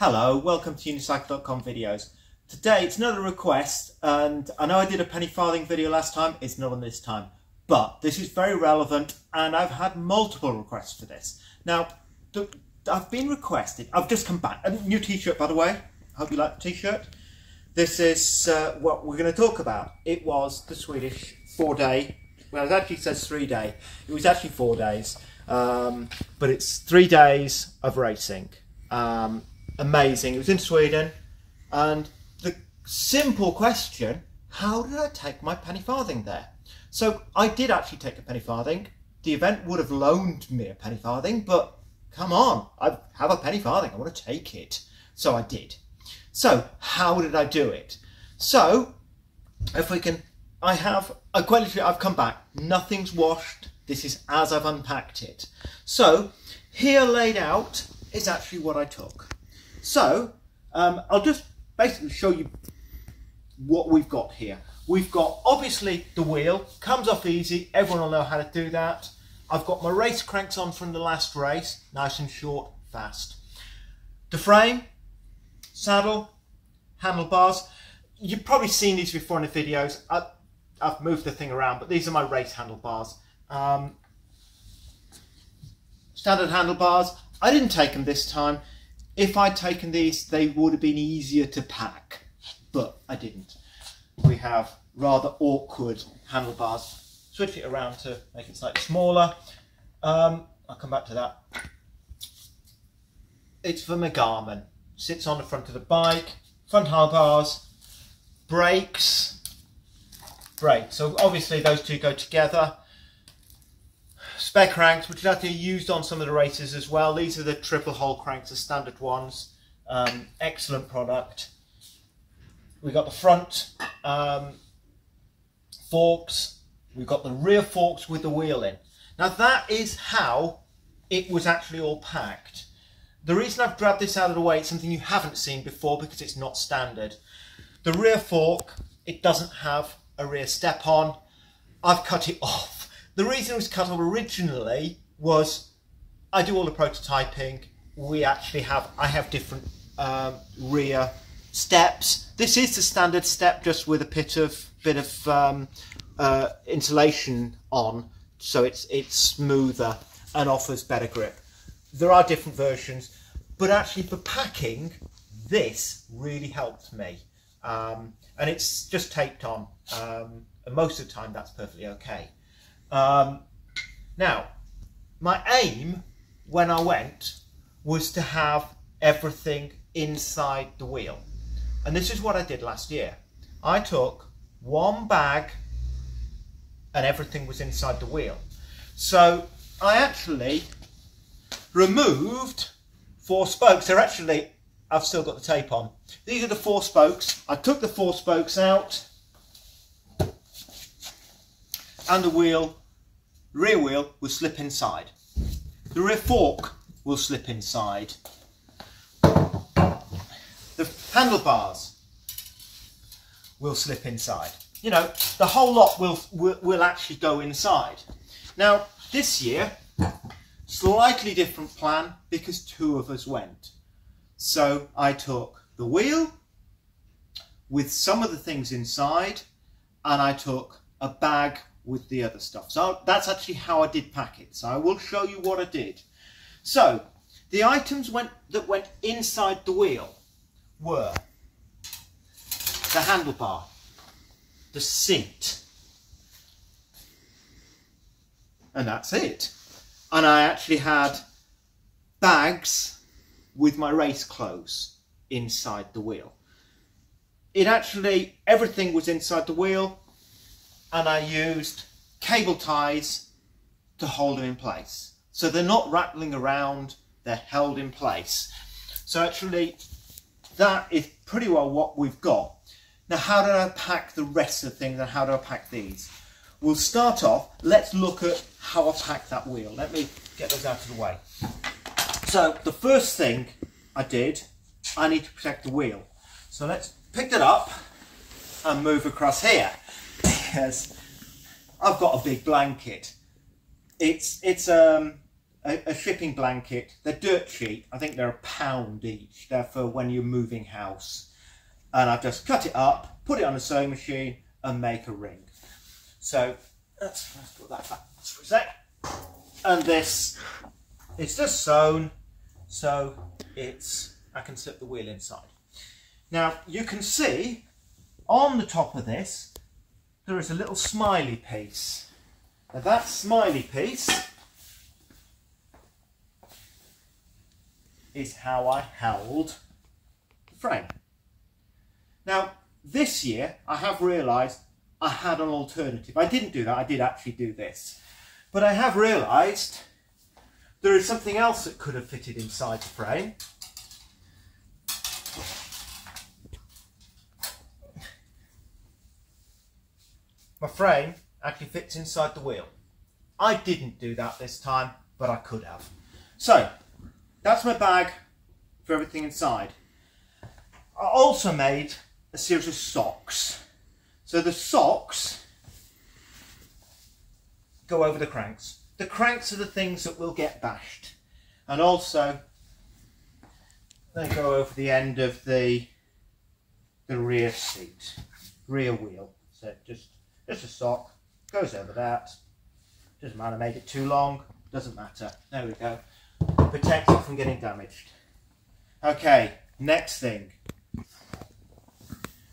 Hello, welcome to unicycle.com videos. Today it's another request and I know I did a penny farthing video last time, it's not on this time. But this is very relevant and I've had multiple requests for this. Now, I've been requested, I've just come back, a new t-shirt by the way, hope you like the t-shirt. This is uh, what we're going to talk about. It was the Swedish four day, well it actually says three day, it was actually four days. Um, but it's three days of racing. Um, amazing. It was in Sweden, and the simple question: How did I take my penny farthing there? So I did actually take a penny farthing. The event would have loaned me a penny farthing, but come on, I have a penny farthing. I want to take it, so I did. So how did I do it? So if we can, I have. I quite literally, I've come back. Nothing's washed this is as I've unpacked it. So here laid out is actually what I took. So um, I'll just basically show you what we've got here. We've got obviously the wheel, comes off easy, everyone will know how to do that. I've got my race cranks on from the last race, nice and short, fast. The frame, saddle, handlebars. You've probably seen these before in the videos. I, I've moved the thing around, but these are my race handlebars. Um, standard handlebars. I didn't take them this time. If I'd taken these, they would have been easier to pack, but I didn't. We have rather awkward handlebars. Switch it around to make it slightly smaller. Um, I'll come back to that. It's for my Garmin. Sits on the front of the bike. Front handlebars. Brakes. Brakes. So obviously those two go together spare cranks, which are actually used on some of the races as well. These are the triple hole cranks, the standard ones. Um, excellent product. We've got the front um, forks. We've got the rear forks with the wheel in. Now that is how it was actually all packed. The reason I've grabbed this out of the way, it's something you haven't seen before because it's not standard. The rear fork, it doesn't have a rear step on. I've cut it off the reason it was cut off originally was I do all the prototyping. We actually have, I have different um, rear steps. This is the standard step just with a bit of, bit of um, uh, insulation on so it's, it's smoother and offers better grip. There are different versions, but actually for packing, this really helped me. Um, and it's just taped on. Um, and most of the time that's perfectly okay. Um, now, my aim when I went was to have everything inside the wheel. And this is what I did last year. I took one bag and everything was inside the wheel. So I actually removed four spokes. They're actually, I've still got the tape on. These are the four spokes. I took the four spokes out and the wheel rear wheel will slip inside. The rear fork will slip inside. The handlebars will slip inside. You know, the whole lot will, will, will actually go inside. Now, this year, slightly different plan because two of us went. So I took the wheel with some of the things inside and I took a bag with the other stuff. So that's actually how I did pack it. So I will show you what I did. So the items went that went inside the wheel were the handlebar, the seat, and that's it. And I actually had bags with my race clothes inside the wheel. It actually, everything was inside the wheel and I used cable ties to hold them in place. So they're not rattling around, they're held in place. So actually that is pretty well what we've got. Now how do I pack the rest of the things and how do I pack these? We'll start off, let's look at how I pack that wheel. Let me get those out of the way. So the first thing I did, I need to protect the wheel. So let's pick it up and move across here because I've got a big blanket. It's it's um a, a shipping blanket. They're dirt cheap. I think they're a pound each. They're for when you're moving house. And I've just cut it up, put it on a sewing machine, and make a ring. So let's, let's put that back for a sec. And this is just sewn, so it's I can slip the wheel inside. Now you can see on the top of this there is a little smiley piece. Now that smiley piece is how I held the frame. Now, this year I have realised I had an alternative. I didn't do that, I did actually do this. But I have realised there is something else that could have fitted inside the frame. My frame actually fits inside the wheel. I didn't do that this time, but I could have. So, that's my bag for everything inside. I also made a series of socks. So the socks go over the cranks. The cranks are the things that will get bashed. And also they go over the end of the the rear seat, rear wheel. So just just a sock goes over that. Doesn't matter, made it too long, doesn't matter. There we go. Protect it from getting damaged. Okay, next thing.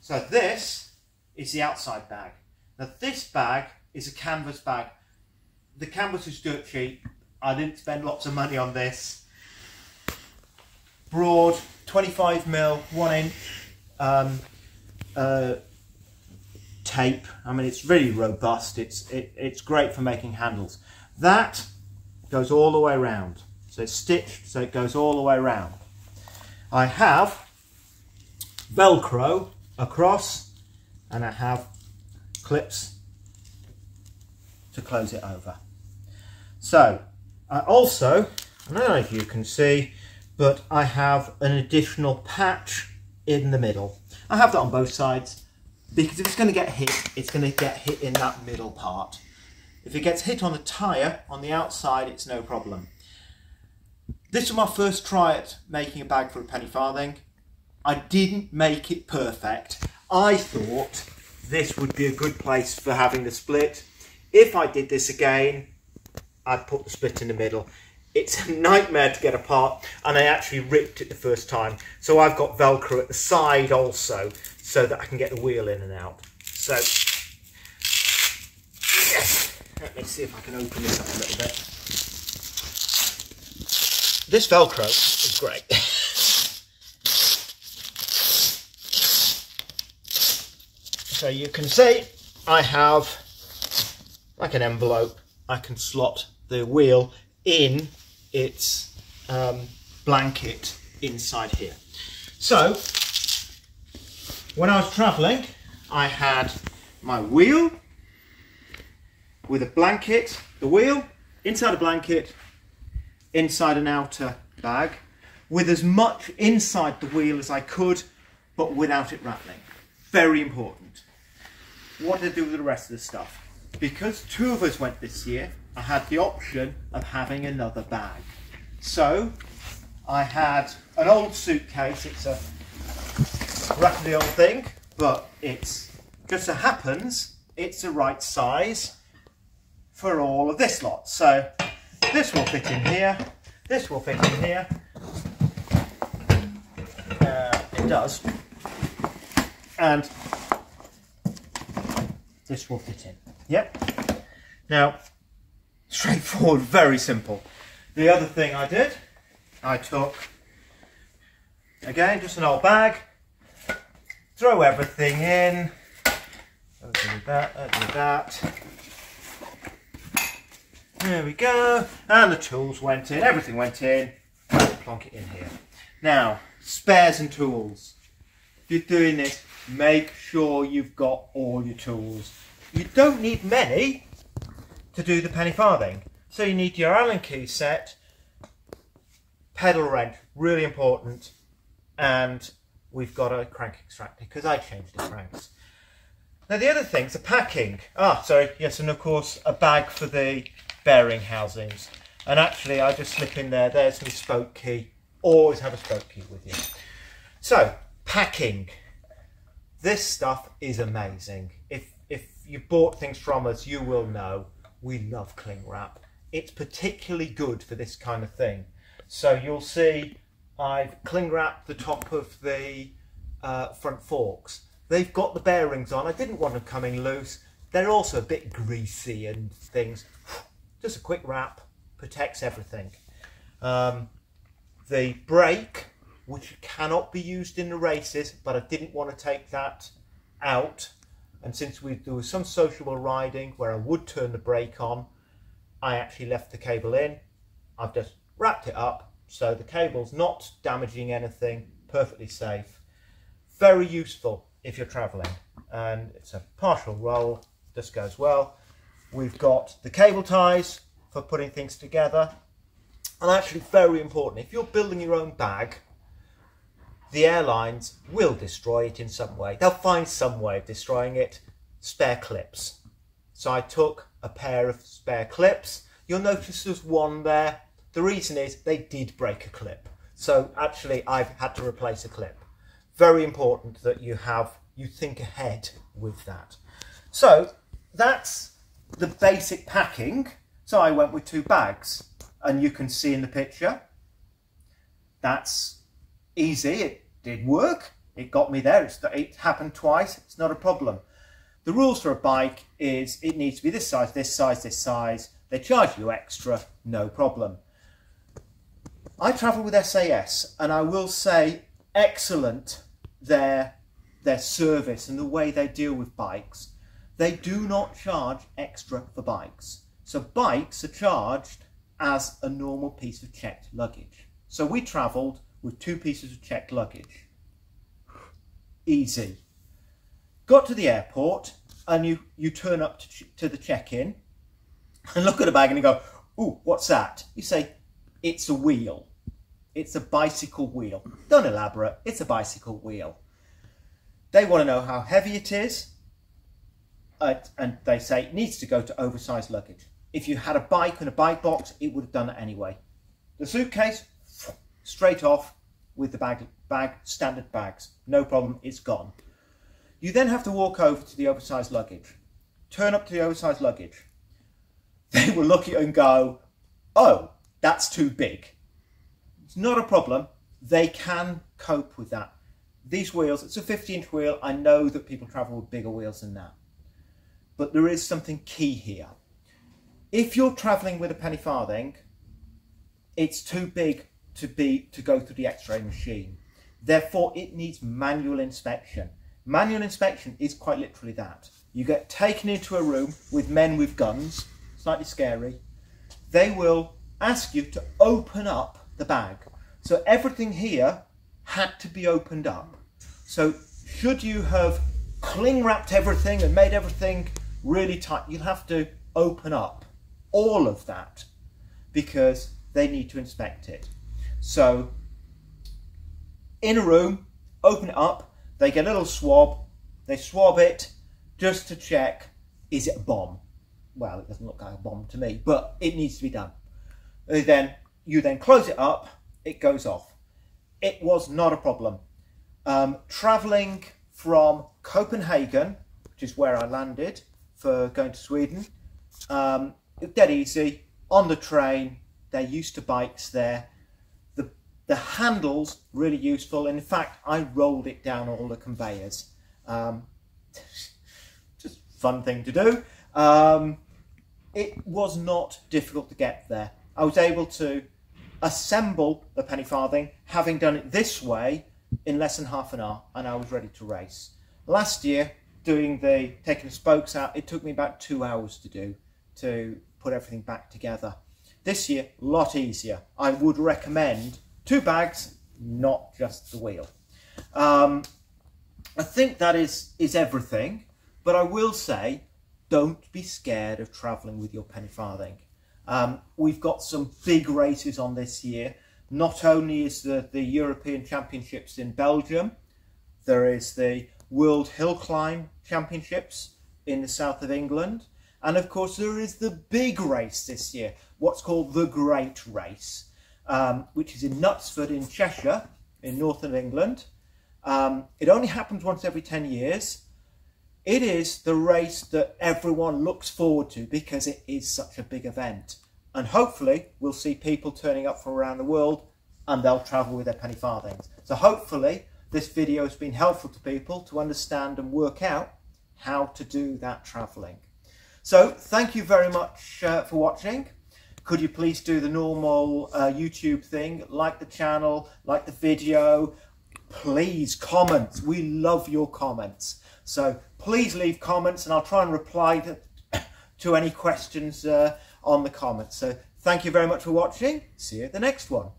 So this is the outside bag. Now this bag is a canvas bag. The canvas is dirt cheap. I didn't spend lots of money on this. Broad, 25 mil, one inch um, uh, tape. I mean, it's really robust. It's it, it's great for making handles. That goes all the way around. So it's stitched, so it goes all the way around. I have Velcro across, and I have clips to close it over. So, I also, I don't know if you can see, but I have an additional patch in the middle. I have that on both sides because if it's going to get hit, it's going to get hit in that middle part. If it gets hit on the tyre on the outside, it's no problem. This was my first try at making a bag for a penny farthing. I didn't make it perfect. I thought this would be a good place for having the split. If I did this again, I'd put the split in the middle. It's a nightmare to get apart and I actually ripped it the first time. So I've got Velcro at the side also so that I can get the wheel in and out. So, yes, let me see if I can open this up a little bit. This Velcro is great. so you can see I have like an envelope. I can slot the wheel in its um, blanket inside here. So, when I was travelling, I had my wheel with a blanket, the wheel, inside a blanket, inside an outer bag, with as much inside the wheel as I could, but without it rattling. Very important. What did I do with the rest of the stuff? Because two of us went this year, I had the option of having another bag. So I had an old suitcase. It's a rattly old thing, but it's just so happens it's the right size for all of this lot. So this will fit in here, this will fit in here. Uh, it does. And this will fit in. Yep. Now, straightforward, very simple. The other thing I did, I took, again, just an old bag, throw everything in, that, do that. There we go, and the tools went in, everything went in, plonk it in here. Now, spares and tools. If you're doing this, make sure you've got all your tools. You don't need many to do the penny farthing. So you need your Allen key set, pedal wrench, really important, and we've got a crank extractor because I changed the cranks. Now the other things are packing. Ah, sorry, yes, and of course a bag for the bearing housings. And actually, I just slip in there. There's my spoke key. Always have a spoke key with you. So, packing. This stuff is amazing. If if you bought things from us, you will know we love cling wrap. It's particularly good for this kind of thing. So you'll see I've cling wrapped the top of the uh, front forks. They've got the bearings on. I didn't want them coming loose. They're also a bit greasy and things. Just a quick wrap protects everything. Um, the brake, which cannot be used in the races, but I didn't want to take that out. And since we there was some sociable riding where I would turn the brake on, I actually left the cable in. I've just wrapped it up so the cable's not damaging anything, perfectly safe. Very useful if you're traveling. And it's a partial roll, this goes well. We've got the cable ties for putting things together. And actually very important, if you're building your own bag, the airlines will destroy it in some way. They'll find some way of destroying it. Spare clips. So I took a pair of spare clips. You'll notice there's one there the reason is they did break a clip. So actually I've had to replace a clip. Very important that you have, you think ahead with that. So that's the basic packing. So I went with two bags and you can see in the picture, that's easy. It did work. It got me there. It's, it happened twice. It's not a problem. The rules for a bike is it needs to be this size, this size, this size. They charge you extra, no problem. I travel with SAS and I will say excellent their, their service and the way they deal with bikes. They do not charge extra for bikes. So bikes are charged as a normal piece of checked luggage. So we travelled with two pieces of checked luggage. Easy. Got to the airport and you, you turn up to, to the check-in and look at a bag and you go, ooh, what's that? You say, it's a wheel. It's a bicycle wheel. Don't elaborate, it's a bicycle wheel. They want to know how heavy it is, uh, and they say it needs to go to oversized luggage. If you had a bike and a bike box, it would have done it anyway. The suitcase, straight off with the bag, bag standard bags. No problem, it's gone. You then have to walk over to the oversized luggage. Turn up to the oversized luggage. They will look at you and go, oh, that's too big. It's not a problem. They can cope with that. These wheels, it's a 50 inch wheel. I know that people travel with bigger wheels than that. But there is something key here. If you're traveling with a penny farthing, it's too big to be to go through the x-ray machine. Therefore, it needs manual inspection. Manual inspection is quite literally that. You get taken into a room with men with guns, slightly scary. They will ask you to open up the bag. So everything here had to be opened up. So should you have cling wrapped everything and made everything really tight, you'll have to open up all of that because they need to inspect it. So in a room, open it up, they get a little swab, they swab it just to check, is it a bomb? Well, it doesn't look like a bomb to me, but it needs to be done. Then you then close it up, it goes off. It was not a problem. Um, traveling from Copenhagen, which is where I landed for going to Sweden, um, dead easy. On the train, they're used to bikes there. The, the handles, really useful. In fact, I rolled it down all the conveyors. Um, just fun thing to do. Um, it was not difficult to get there. I was able to assemble the penny farthing, having done it this way in less than half an hour, and I was ready to race. Last year, doing the taking the spokes out, it took me about two hours to do to put everything back together. This year, a lot easier. I would recommend two bags, not just the wheel. Um, I think that is, is everything, but I will say, don't be scared of travelling with your penny farthing. Um, we've got some big races on this year. Not only is the, the European Championships in Belgium, there is the World Hill Climb Championships in the south of England, And of course, there is the big race this year, what's called the Great Race, um, which is in Knutsford in Cheshire, in northern England. Um, it only happens once every 10 years. It is the race that everyone looks forward to because it is such a big event. And hopefully, we'll see people turning up from around the world and they'll travel with their penny farthings. So, hopefully, this video has been helpful to people to understand and work out how to do that travelling. So thank you very much uh, for watching. Could you please do the normal uh, YouTube thing, like the channel, like the video, please comment. We love your comments. So please leave comments and I'll try and reply to, to any questions uh, on the comments. So thank you very much for watching. See you at the next one.